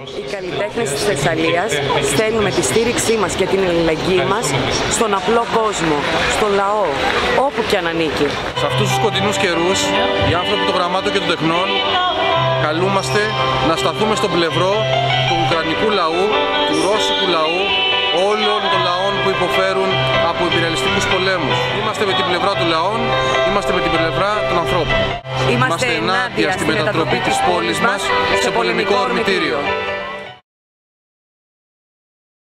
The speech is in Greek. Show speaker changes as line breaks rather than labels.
Οι καλλιτέχνες της Θεσσαλίας στέλνουμε τη στήριξή μας και την ελληνική μας στον απλό κόσμο, στον λαό, όπου και αν ανήκει.
Σε αυτούς τους σκοτεινούς καιρούς, οι άνθρωποι των γραμμάτων και των τεχνών καλούμαστε να σταθούμε στον πλευρό του Ουκρανικού λαού, του Ρώσικου λαού, όλων των λαών που υποφέρουν από υπηρελιστικούς πολέμους. Είμαστε με την πλευρά του λαών, είμαστε με την πλευρά των ανθρώπων.
Είμαστε ενάντια στη μετατροπή της πόλης μας σε πολεμικό ορμητήριο.